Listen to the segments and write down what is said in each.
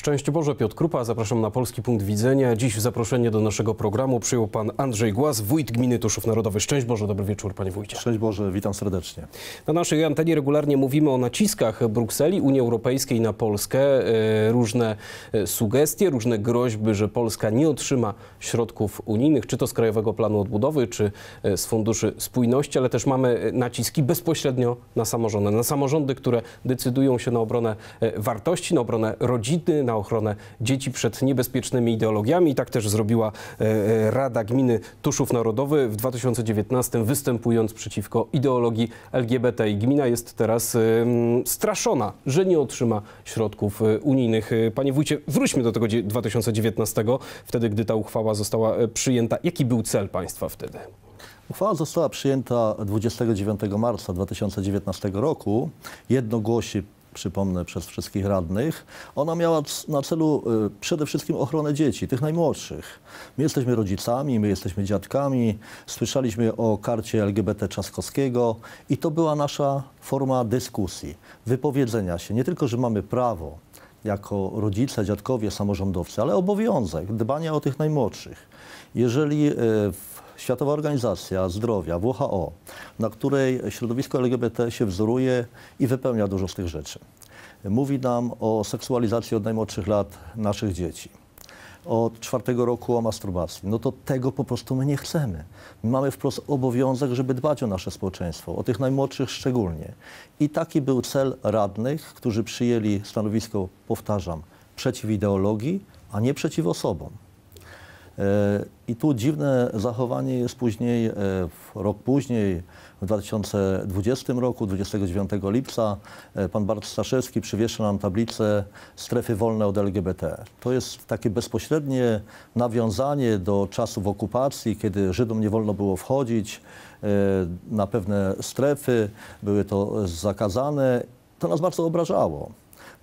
Szczęść Boże, Piotr Krupa, zapraszam na Polski Punkt Widzenia. Dziś zaproszenie do naszego programu przyjął pan Andrzej Głaz, wójt gminy Tuszów Narodowy. Szczęść Boże, dobry wieczór panie wójcie. Szczęść Boże, witam serdecznie. Na naszej antenie regularnie mówimy o naciskach Brukseli, Unii Europejskiej na Polskę. E, Różne e, sugestie, różne groźby, że Polska nie otrzyma środków unijnych, czy to z Krajowego Planu Odbudowy, czy e, z Funduszy Spójności, ale też mamy naciski bezpośrednio na samorządy. Na samorządy, które decydują się na obronę wartości, na obronę rodziny, na ochronę dzieci przed niebezpiecznymi ideologiami. I tak też zrobiła e, e, Rada Gminy Tuszów Narodowy w 2019, występując przeciwko ideologii LGBT. I gmina jest teraz em, straszona, że nie otrzyma środków e, unijnych. E, Panie wójcie, wróćmy do tego dzie- 2019, wtedy gdy ta uchwała została e, przyjęta. Jaki był cel państwa wtedy? Uchwała została przyjęta 29 marca 2019 roku, jednogłośnie, przypomnę, przez wszystkich radnych. Ona miała na celu y, przede wszystkim ochronę dzieci, tych najmłodszych. My jesteśmy rodzicami, my jesteśmy dziadkami, słyszeliśmy o karcie LGBT Trzaskowskiego i to była nasza forma dyskusji, wypowiedzenia się. Nie tylko, że mamy prawo jako rodzice, dziadkowie, samorządowcy, ale obowiązek dbania o tych najmłodszych. Jeżeli e, w- Światowa Organizacja Zdrowia, WHO, na której środowisko LGBT się wzoruje i wypełnia dużo z tych rzeczy, mówi nam o seksualizacji od najmłodszych lat naszych dzieci, od czwartego roku o masturbacji, no to tego po prostu my nie chcemy. My mamy wprost obowiązek, żeby dbać o nasze społeczeństwo, o tych najmłodszych szczególnie. I taki był cel radnych, którzy przyjęli stanowisko, powtarzam, przeciw ideologii, a nie przeciw osobom. E, I tu dziwne zachowanie jest później, e, rok później, w 2020 roku, 29 lipca, e, pan Bart Staszewski przywiesza nam tablicę strefy wolne od LGBT. To jest takie bezpośrednie nawiązanie do czasów okupacji, kiedy Żydom nie wolno było wchodzić na pewne strefy, były to zakazane. To nas bardzo obrażało,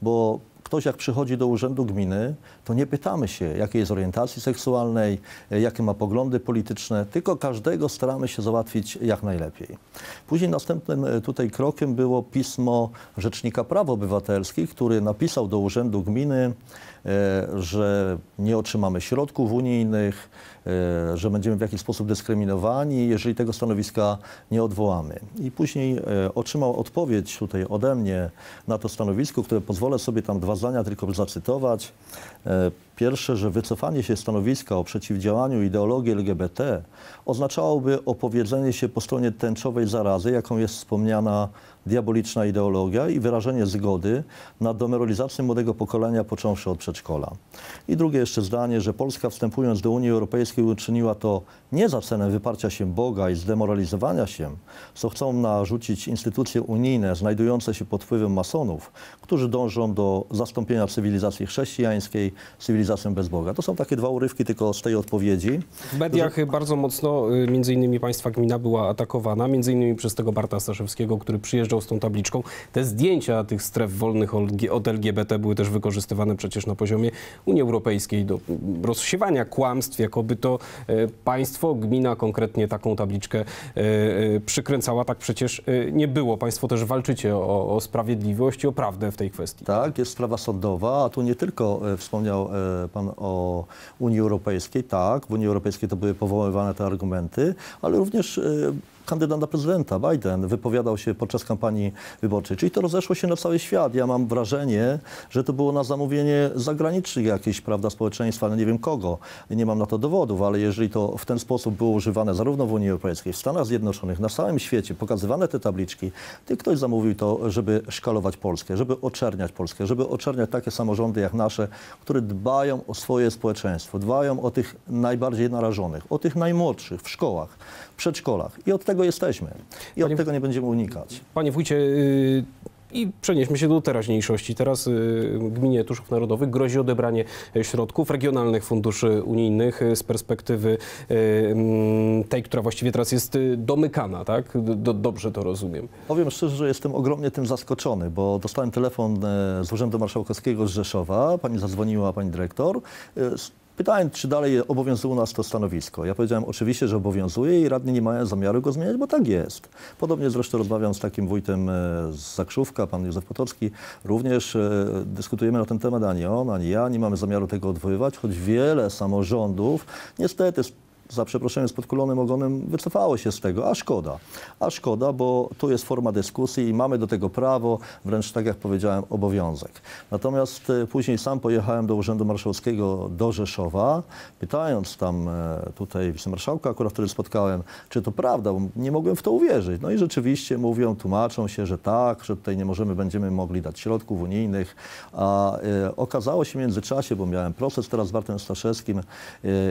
bo ktoś jak przychodzi do urzędu gminy, to nie pytamy się, jakiej jest orientacji seksualnej, e, jakie ma poglądy polityczne, tylko każdego staramy się załatwić jak najlepiej. Później następnym e, tutaj krokiem było pismo Rzecznika Praw Obywatelskich, który napisał do urzędu gminy, że nie otrzymamy środków unijnych, e, że będziemy w jakiś sposób dyskryminowani, jeżeli tego stanowiska nie odwołamy. I później e, otrzymał odpowiedź tutaj ode mnie na to stanowisko, które pozwolę sobie tam dwa zdania tylko zacytować. E, Pierwsze, że wycofanie się stanowiska o przeciwdziałaniu ideologii LGBT oznaczałoby opowiedzenie się po stronie tęczowej zarazy, jaką jest wspomniana diaboliczna ideologia i wyrażenie zgody na demoralizację młodego pokolenia począwszy od przedszkola. I drugie jeszcze zdanie, że Polska wstępując do Unii Europejskiej uczyniła to nie za cenę wyparcia się Boga i zdemoralizowania się, co chcą narzucić instytucje unijne znajdujące się pod wpływem masonów, którzy dążą do zastąpienia cywilizacji chrześcijańskiej cywilizacją bez Boga. To są takie dwa urywki tylko z tej odpowiedzi. W mediach bardzo mocno, y, między innymi państwa gmina była atakowana, między innymi przez tego Barta Staszewskiego, który przyjeżdżał z tą tabliczką. Te zdjęcia tych stref wolnych od LGBT były też wykorzystywane przecież na poziomie Unii Europejskiej do rozsiewania kłamstw, jakoby to e, państwo, gmina konkretnie taką tabliczkę e, e, przykręcała. Tak przecież nie było. Państwo też walczycie o, o sprawiedliwość i o prawdę w tej kwestii. Tak, jest sprawa sądowa, a tu nie tylko wspomniał Pan o Unii Europejskiej, tak, w Unii Europejskiej to były powoływane te argumenty, ale również kandydat na prezydenta Biden wypowiadał się podczas kampanii wyborczej, czyli to rozeszło się na cały świat. Ja mam wrażenie, że to było na zamówienie zagranicznych jakichś, prawda, społeczeństwa, no nie wiem kogo, nie mam na to dowodów, ale jeżeli to w ten sposób było używane zarówno w Unii Europejskiej, w Stanach Zjednoczonych, na całym świecie, pokazywane te tabliczki, to ktoś zamówił to, żeby szkalować Polskę, żeby oczerniać Polskę, żeby oczerniać takie samorządy jak nasze, które dbają o swoje społeczeństwo, dbają o tych najbardziej narażonych, o tych najmłodszych w szkołach, w przedszkolach. I od tego jesteśmy. I Panie- od tego nie będziemy unikać. Panie wójcie, y, i przenieśmy się do teraźniejszości. Teraz y, gminie Tuszów Narodowych grozi odebranie środków regionalnych funduszy unijnych y, z perspektywy mm, tej, która właściwie teraz jest domykana, tak? Do, dobrze to rozumiem. Powiem szczerze, że jestem ogromnie tym zaskoczony, bo dostałem telefon e, z Urzędu Marszałkowskiego z Rzeszowa, pani zadzwoniła, pani dyrektor, e, Pytałem, czy dalej obowiązuje nas to stanowisko. Ja powiedziałem oczywiście, że obowiązuje i radni nie mają zamiaru go zmieniać, bo tak jest. Podobnie zresztą rozmawiam z takim wójtem e, z Zakrzówka, pan Józef Potocki. Również e, dyskutujemy na ten temat, ani on, ani ja. Nie mamy zamiaru tego odwoływać, choć wiele samorządów niestety za przeproszeniem, z podkulonym ogonem wycofało się z tego, a szkoda. A szkoda, bo tu jest forma dyskusji i mamy do tego prawo, wręcz tak jak powiedziałem, obowiązek. Natomiast e, później sam pojechałem do Urzędu Marszałkowskiego do Rzeszowa, pytając tam e, tutaj wicemarszałka, akurat wtedy spotkałem, czy to prawda, bo nie mogłem w to uwierzyć. No i rzeczywiście mówią, tłumaczą się, że tak, że tutaj nie możemy, będziemy mogli dać środków unijnych, a e, okazało się w międzyczasie, bo miałem proces teraz z Bartem Staszewskim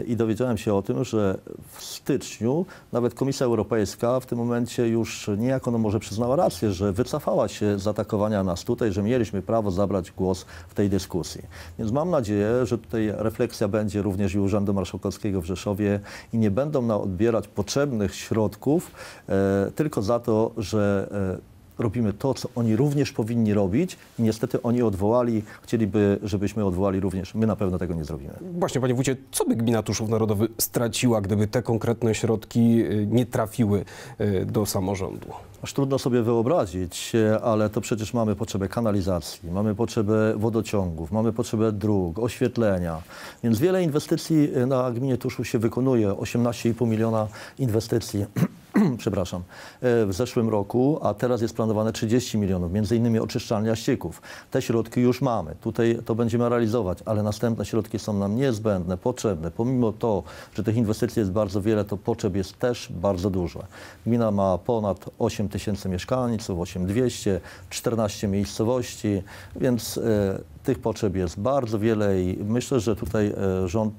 i dowiedziałem się o tym, że w styczniu nawet Komisja Europejska w tym momencie już niejako no może przyznała rację, że wycofała się z atakowania nas tutaj, że mieliśmy prawo zabrać głos w tej dyskusji. Więc mam nadzieję, że tutaj refleksja będzie również i Urzędu Marszałkowskiego w Rzeszowie i nie będą nam odbierać potrzebnych środków e, tylko za to, że e, robimy to, co oni również powinni robić i niestety oni odwołali, chcieliby, żebyśmy odwołali również. My na pewno tego nie zrobimy. Właśnie, panie wójcie, co by gmina Tuszów Narodowy straciła, gdyby te konkretne środki y, nie trafiły y, do samorządu? Aż trudno sobie wyobrazić, e, ale to przecież mamy potrzebę kanalizacji, mamy potrzebę wodociągów, mamy potrzebę dróg, oświetlenia. Więc wiele inwestycji na gminie Tuszów się wykonuje. 18,5 miliona inwestycji przepraszam, e, w zeszłym roku, a teraz jest planowane 30 milionów, między innymi oczyszczalnia ścieków. Te środki już mamy, tutaj to będziemy realizować, ale następne środki są nam niezbędne, potrzebne. Pomimo to, że tych inwestycji jest bardzo wiele, to potrzeb jest też bardzo dużo. Gmina ma ponad 8 tysięcy mieszkańców, 8200, 14 miejscowości, więc e, tych potrzeb jest bardzo wiele i myślę, że tutaj e, rząd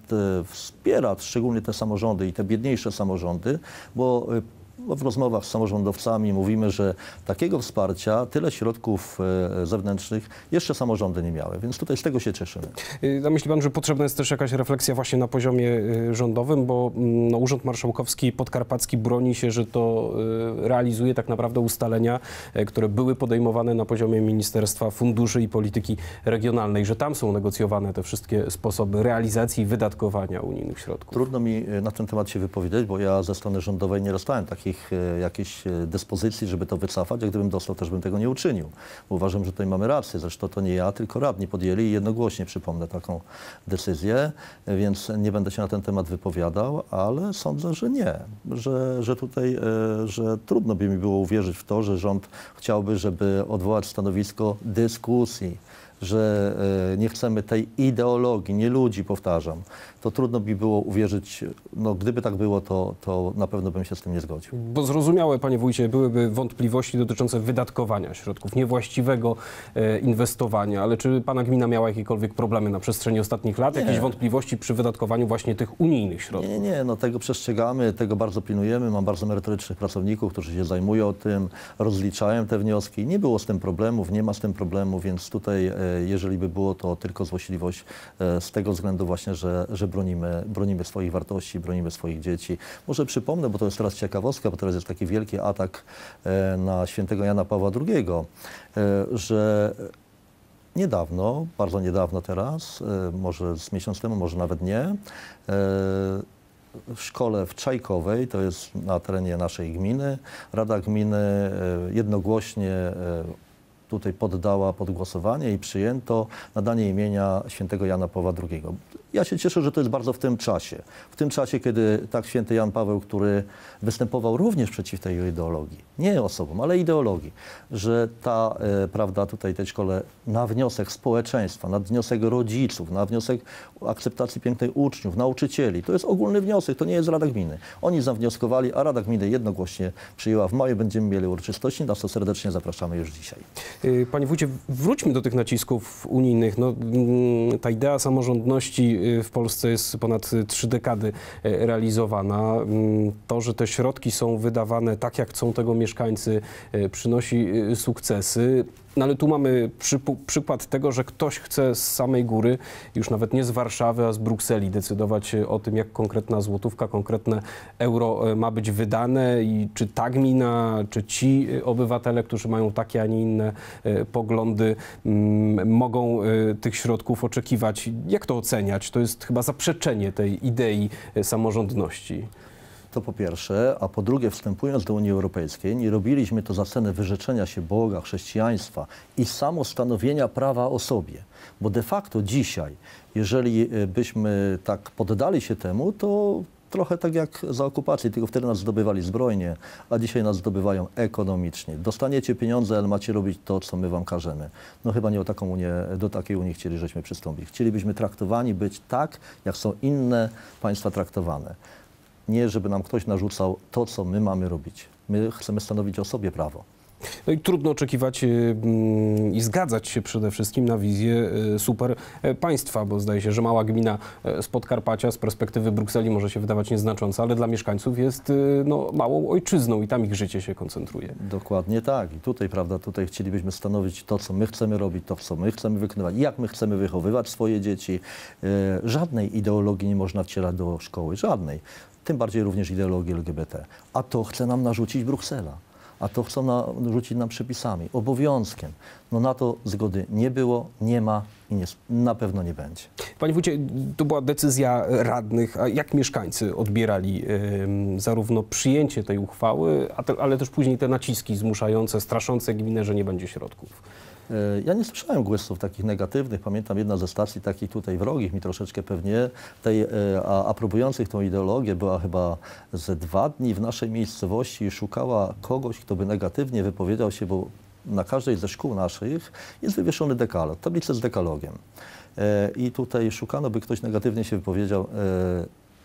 wspiera szczególnie te samorządy i te biedniejsze samorządy, bo w rozmowach z samorządowcami mówimy, że takiego wsparcia, tyle środków e, zewnętrznych jeszcze samorządy nie miały, więc tutaj z tego się cieszymy. A myśli pan, że potrzebna jest też jakaś refleksja właśnie na poziomie y, rządowym, bo mm, no, Urząd Marszałkowski Podkarpacki broni się, że to y, realizuje tak naprawdę ustalenia, e, które były podejmowane na poziomie Ministerstwa Funduszy i Polityki Regionalnej, że tam są negocjowane te wszystkie sposoby realizacji i wydatkowania unijnych środków. Trudno mi e, na ten temat się wypowiedzieć, bo ja ze strony rządowej nie dostałem takich e, jakichś e, dyspozycji, żeby to wycofać, a gdybym dostał, też bym tego nie uczynił. Uważam, że tutaj mamy rację. Zresztą to nie ja, tylko radni podjęli i jednogłośnie przypomnę taką decyzję, e, więc nie będę się na ten temat wypowiadał, ale sądzę, że nie. Że, że tutaj, że trudno by mi było uwierzyć w to, że rząd chciałby, żeby odwołać stanowisko dyskusji że e, nie chcemy tej ideologii, nie ludzi, powtarzam, to trudno mi było uwierzyć, no gdyby tak było, to, to na pewno bym się z tym nie zgodził. Bo zrozumiałe, panie wójcie, byłyby wątpliwości dotyczące wydatkowania środków, niewłaściwego e, inwestowania, ale czy pana gmina miała jakiekolwiek problemy na przestrzeni ostatnich lat, Nie. jakieś wątpliwości przy wydatkowaniu właśnie tych unijnych środków? Nie, nie, no tego przestrzegamy, tego bardzo pilnujemy. Mam bardzo merytorycznych pracowników, którzy się zajmują tym, rozliczają te wnioski. Nie było z tym problemów, nie ma z tym problemu, więc tutaj, e, jeżeli by było, to tylko złośliwość e, z tego względu właśnie, że, że bronimy, bronimy swoich wartości, bronimy swoich dzieci. Może przypomnę, bo to jest teraz ciekawostka, bo teraz jest taki wielki atak e, na świętego Jana Pawła II, e, że niedawno, bardzo niedawno teraz, e, może z miesiąc temu, może nawet nie, e, w szkole w Czajkowej, to jest na terenie naszej gminy, Rada Gminy e, jednogłośnie e, tutaj poddała pod głosowanie i przyjęto nadanie imienia świętego Jana Pawła II. Ja się cieszę, że to jest bardzo w tym czasie. W tym czasie, kiedy tak święty Jan Paweł, który występował również przeciw tej ideologii, nie osobom, ale ideologii, że ta, e, prawda, tutaj tej szkole na wniosek społeczeństwa, na wniosek rodziców, na wniosek akceptacji pięknej uczniów, nauczycieli, to jest ogólny wniosek, to nie jest Rada Gminy. Oni zawnioskowali, a Rada Gminy jednogłośnie przyjęła. W maju będziemy mieli uroczystości, na co serdecznie zapraszamy już dzisiaj. Y, Panie wójcie, wróćmy do tych nacisków unijnych. No, mm, ta idea samorządności y, w Polsce jest ponad y, trzy dekady y, realizowana. Mm, To, że te środki są wydawane tak, jak chcą tego mieszkańcy, y, przynosi y, sukcesy. No ale tu mamy przypu- przykład tego, że ktoś chce z samej góry, już nawet nie z Warszawy, a z Brukseli decydować e, o tym, jak konkretna złotówka, konkretne euro e, ma być wydane i czy ta gmina, czy ci e, obywatele, którzy mają takie, a nie inne poglądy, mm, mogą tych środków oczekiwać. Jak to oceniać? To jest chyba zaprzeczenie tej idei samorządności. To po pierwsze, a po drugie, wstępując do Unii Europejskiej, nie robiliśmy to za cenę wyrzeczenia się Boga, chrześcijaństwa i samostanowienia prawa o sobie. Bo de facto dzisiaj, jeżeli e, byśmy tak poddali się temu, to trochę tak jak za okupacji, tylko wtedy nas zdobywali zbrojnie, a dzisiaj nas zdobywają ekonomicznie. Dostaniecie pieniądze, ale macie robić to, co my wam każemy. No chyba nie o taką Unię, do takiej Unii chcieli, żeśmy przystąpić. Chcielibyśmy traktowani być tak, jak są inne państwa traktowane nie żeby nam ktoś narzucał to, co my mamy robić. My chcemy stanowić o sobie prawo. No i trudno oczekiwać y, mm, i zgadzać się przede wszystkim na wizję y, super e, państwa, bo zdaje się, że mała gmina e, z Podkarpacia z perspektywy Brukseli może się wydawać nieznacząca, ale dla mieszkańców jest y, no, małą ojczyzną i tam ich życie się koncentruje. Dokładnie tak. I tutaj, prawda, tutaj chcielibyśmy stanowić to, co my chcemy robić, to, co my chcemy wykonywać, jak my chcemy wychowywać swoje dzieci. E, żadnej ideologii nie można wcierać do szkoły, żadnej. Tym bardziej również ideologii LGBT. A to chce nam narzucić Bruksela. A to chcą na, narzucić nam przepisami, obowiązkiem. No na to zgody nie było, nie ma i nie, na pewno nie będzie. Panie wójcie, to była decyzja radnych, a jak mieszkańcy odbierali zarówno przyjęcie tej uchwały, te, ale też później te naciski zmuszające, straszące gminę, że nie będzie środków? E, Ja nie słyszałem głosów takich negatywnych. Pamiętam jedna ze stacji takich tutaj wrogich mi troszeczkę pewnie, tej, e, a, aprobujących tą ideologię była chyba ze dwa dni w naszej miejscowości i szukała kogoś, kto by negatywnie wypowiedział się, bo na każdej ze szkół naszych jest wywieszony dekalog, tablica z dekalogiem. E, I tutaj szukano, by ktoś negatywnie się wypowiedział.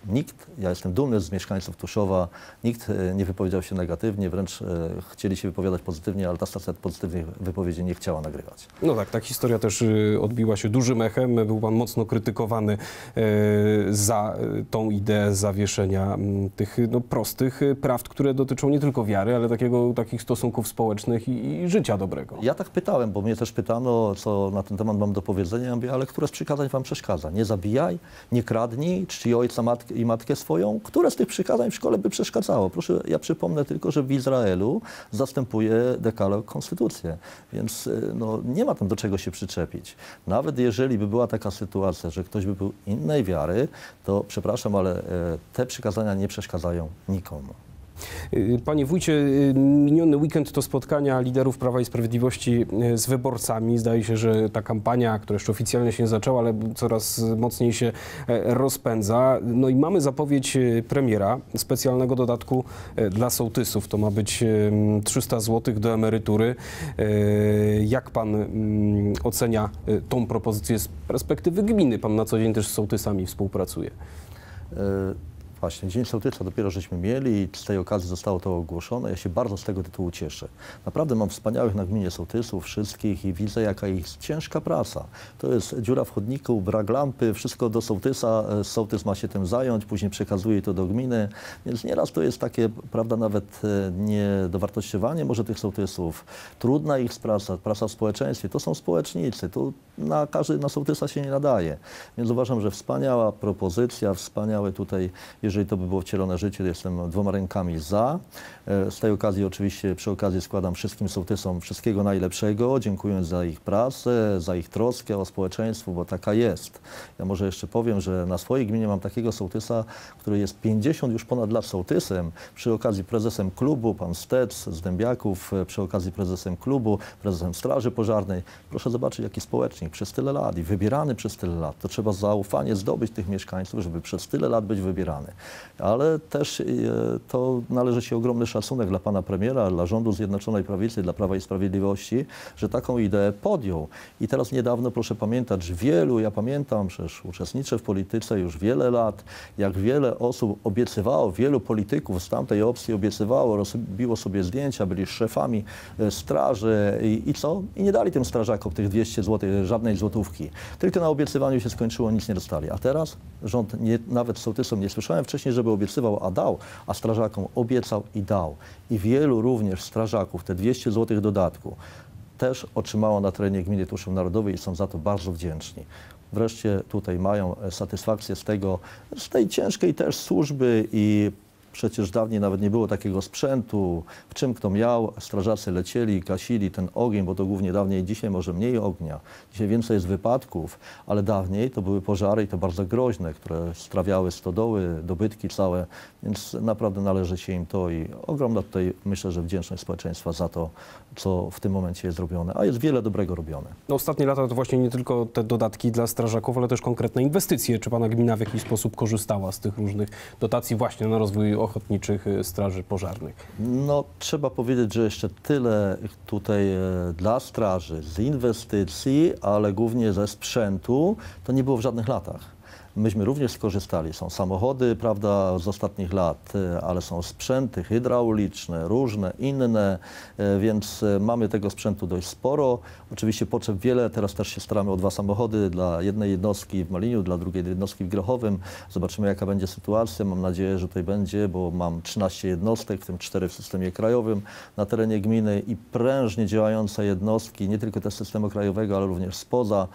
E, Nikt, ja jestem dumny z mieszkańców Tuszowa, nikt e, nie wypowiedział się negatywnie, wręcz e, chcieli się wypowiadać pozytywnie, ale ta stacja pozytywnych wypowiedzi nie chciała nagrywać. No tak, ta historia też y, odbiła się dużym echem. Był pan mocno krytykowany y, za tą ideę zawieszenia mm, tych no, prostych prawd, które dotyczą nie tylko wiary, ale takiego, takich stosunków społecznych i, i życia dobrego. Ja tak pytałem, bo mnie też pytano, co na ten temat mam do powiedzenia. Ja mówię, ale które z przykazań wam przeszkadza? Nie zabijaj, nie kradnij, czci ojca i matkę swoją. Które z tych przykazań w szkole by przeszkadzało? Proszę, ja przypomnę tylko, że w Izraelu zastępuje dekalog konstytucję, więc y, no, nie ma tam do czego się przyczepić. Nawet jeżeli by była taka sytuacja, że ktoś by był innej wiary, to przepraszam, ale e, te przykazania nie przeszkadzają nikomu. Y, Panie wójcie, y, miniony weekend to spotkania liderów Prawa i Sprawiedliwości y, z wyborcami. Zdaje się, że ta kampania, która jeszcze oficjalnie się nie zaczęła, ale coraz mocniej się e, rozpędza. No i mamy zapowiedź premiera specjalnego dodatku e, dla sołtysów. To ma być em, 300 zł do emerytury. E, Jak pan ocenia tą propozycję z perspektywy gminy? Pan na co dzień też z sołtysami współpracuje. E, Właśnie, Dzień Sołtysa dopiero żeśmy mieli i z tej okazji zostało to ogłoszone. Ja się bardzo z tego tytułu cieszę. Naprawdę mam wspaniałych na gminie sołtysów, wszystkich i widzę, jaka jest ciężka praca. To jest dziura w chodniku, brak lampy, wszystko do sołtysa. E, Sołtys ma się tym zająć, później przekazuje to do gminy. Więc nieraz to jest takie, prawda, nawet e, niedowartościowanie może tych sołtysów. Trudna ich praca, praca w społeczeństwie. To są społecznicy. Tu na każdy na sołtysa się nie nadaje. Więc uważam, że wspaniała propozycja, wspaniałe tutaj, jeżeli to by było wcielone życie, jestem dwoma rękami za. E, Z tej okazji oczywiście przy okazji składam wszystkim sołtysom wszystkiego najlepszego, dziękując za ich pracę, za ich troskę o społeczeństwo, bo taka jest. Ja może jeszcze powiem, że na swojej gminie mam takiego sołtysa, który jest 50 już ponad lat sołtysem, przy okazji prezesem klubu, pan Stec z Dębiaków, e, przy okazji prezesem klubu, prezesem Straży Pożarnej. Proszę zobaczyć, jaki społecznik przez tyle lat i wybierany przez tyle lat. To trzeba zaufanie zdobyć tych mieszkańców, żeby przez tyle lat być wybierany. Ale też e, to należy się ogromny szacunek dla pana premiera, dla rządu Zjednoczonej Prawicy, dla Prawa i Sprawiedliwości, że taką ideę podjął. I teraz niedawno, proszę pamiętać, wielu, ja pamiętam, przecież uczestniczę w polityce już wiele lat, jak wiele osób obiecywało, wielu polityków z tamtej opcji obiecywało, robiło sobie zdjęcia, byli szefami e, straży i, i co? I nie dali tym strażakom tych 200 zł, żadnej złotówki. Tylko na obiecywaniu się skończyło, nic nie dostali. A teraz rząd nie, nawet sołtysom nie słyszałem wcześniej, żeby obiecywał, a dał, a strażakom obiecał i dał. I wielu również strażaków te 200 zł dodatku też otrzymała na terenie gminy Tuszów Narodowej i są za to bardzo wdzięczni. Wreszcie tutaj mają satysfakcję z tego, z tej ciężkiej też służby i Przecież dawniej nawet nie było takiego sprzętu, w czym kto miał. Strażacy lecieli, gasili ten ogień, bo to głównie dawniej, dzisiaj może mniej ognia. Dzisiaj więcej jest wypadków, ale dawniej to były pożary i to bardzo groźne, które strawiały stodoły, dobytki całe, więc naprawdę należy się im to i ogromna tutaj myślę, że wdzięczność społeczeństwa za to, co w tym momencie jest robione, a jest wiele dobrego robione. No, ostatnie lata to właśnie nie tylko te dodatki dla strażaków, ale też konkretne inwestycje. Czy pana gmina w jakiś sposób korzystała z tych różnych dotacji właśnie na rozwój ochotniczych y, straży pożarnych? No, trzeba powiedzieć, że jeszcze tyle tutaj e, dla straży z inwestycji, ale głównie ze sprzętu, to nie było w żadnych latach. Myśmy również skorzystali. Są samochody, prawda, z ostatnich lat, e, ale są sprzęty hydrauliczne, różne, inne, e, więc e, mamy tego sprzętu dość sporo. Oczywiście potrzeb wiele. Teraz też się staramy o dwa samochody dla jednej jednostki w Maliniu, dla drugiej jednostki w Grochowym. Zobaczymy, jaka będzie sytuacja. Mam nadzieję, że tutaj będzie, bo mam 13 jednostek, w tym 4 w systemie krajowym na terenie gminy i prężnie działające jednostki, nie tylko też systemu krajowego, ale również spoza,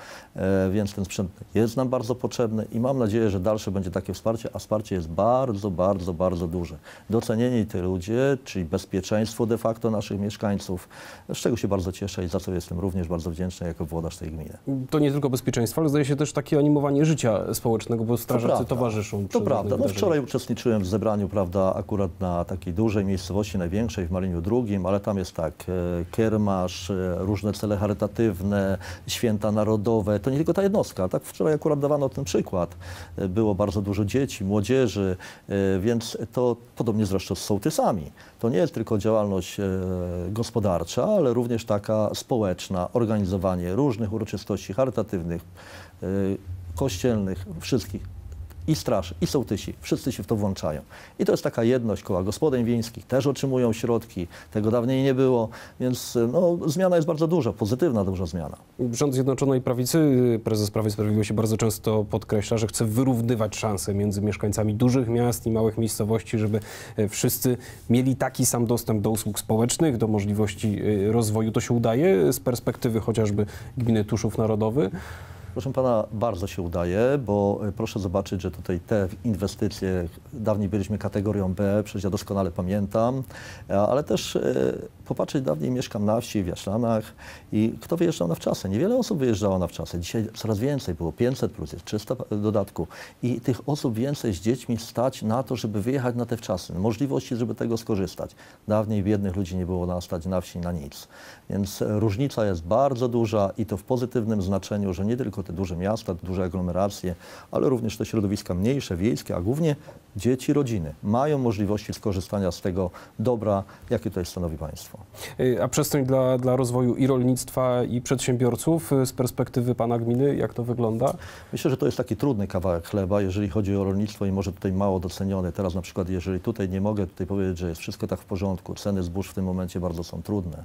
więc ten sprzęt jest nam bardzo potrzebny i mam nadzieję, że dalsze będzie takie wsparcie, a wsparcie jest bardzo, bardzo, bardzo duże. Docenieni te ludzie, czyli bezpieczeństwo de facto naszych mieszkańców, z czego się bardzo cieszę i za co jestem również bardzo wdzięczny jako włodarz tej gminy. To nie tylko bezpieczeństwo, ale zdaje się też takie animowanie życia społecznego, bo strażacy prawda. towarzyszą. To prawda. No, wczoraj uczestniczyłem w zebraniu, prawda, akurat na takiej dużej miejscowości, największej w Maliniu II, ale tam jest tak, e, kiermasz, e, różne cele charytatywne, święta narodowe. To nie tylko ta jednostka. Tak wczoraj akurat dawano ten przykład. Było bardzo dużo dzieci, młodzieży, e, więc to podobnie zresztą z sołtysami. To nie jest tylko działalność e, gospodarcza, ale również taka społeczna, organizowanie różnych uroczystości charytatywnych, e, kościelnych, wszystkich i straż, i sołtysi, wszyscy się w to włączają. I to jest taka jedność, koła gospodyń wiejskich też otrzymują środki, tego dawniej nie było, więc no, zmiana jest bardzo duża, pozytywna duża zmiana. Rząd Zjednoczonej Prawicy, prezes Prawa i Sprawiedliwości bardzo często podkreśla, że chce wyrównywać szanse między mieszkańcami dużych miast i małych miejscowości, żeby e, wszyscy mieli taki sam dostęp do usług społecznych, do możliwości e, rozwoju. To się udaje z perspektywy chociażby gminy Tuszów Narodowy? Proszę pana, bardzo się udaje, bo e, proszę zobaczyć, że tutaj te inwestycje, dawniej byliśmy kategorią B, przecież ja doskonale pamiętam, e, ale też e, popatrzeć, dawniej mieszkam na wsi, w Jaślanach i kto wyjeżdżał na wczasy? Niewiele osób wyjeżdżało na wczasy. Dzisiaj coraz więcej, było 500 plus, jest 300 dodatku i tych osób więcej z dziećmi stać na to, żeby wyjechać na te wczasy, możliwości, żeby tego skorzystać. Dawniej biednych ludzi nie było na stać na wsi na nic. Więc różnica jest bardzo duża i to w pozytywnym znaczeniu, że nie tylko te duże miasta, duże aglomeracje, ale również te środowiska mniejsze, wiejskie, a głównie dzieci, rodziny mają możliwości skorzystania z tego dobra, jakie tutaj stanowi państwo. E, A przestrzeń dla, dla rozwoju i rolnictwa, i przedsiębiorców e, z perspektywy pana gminy, jak to wygląda? Myślę, że to jest taki trudny kawałek chleba, jeżeli chodzi o rolnictwo i może tutaj mało doceniony. Teraz na przykład, jeżeli tutaj nie mogę tutaj powiedzieć, że jest wszystko tak w porządku, ceny zbóż w tym momencie bardzo są trudne.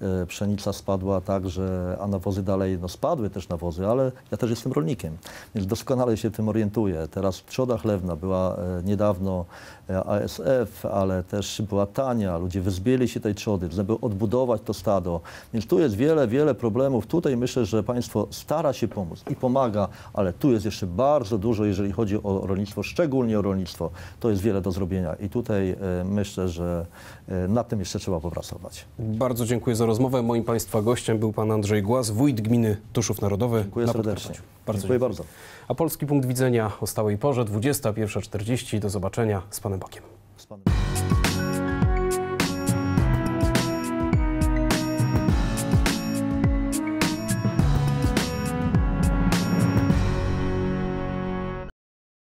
E, Pszenica spadła tak, że, a nawozy dalej, no spadły też nawozy, ale ja też jestem rolnikiem, więc doskonale się tym orientuję. Teraz trzoda chlewna była e, niedawno e, ASF, ale też była tania, ludzie wyzbyli się tej trzody, żeby odbudować to stado. Więc tu jest wiele, wiele problemów. Tutaj myślę, że państwo stara się pomóc i pomaga, ale tu jest jeszcze bardzo dużo, jeżeli chodzi o rolnictwo, szczególnie o rolnictwo. To jest wiele do zrobienia i tutaj e, myślę, że e, nad tym jeszcze trzeba popracować. Bardzo dziękuję za rozmowę. Moim Państwa gościem był Pan Andrzej Głaz, wójt gminy Tuszów Narodowy. Dziękuję serdecznie. Bardzo Dziękuję bardzo. A Polski Punkt Widzenia o stałej porze 21.40 do zobaczenia z Panem Bokiem. Z Panem.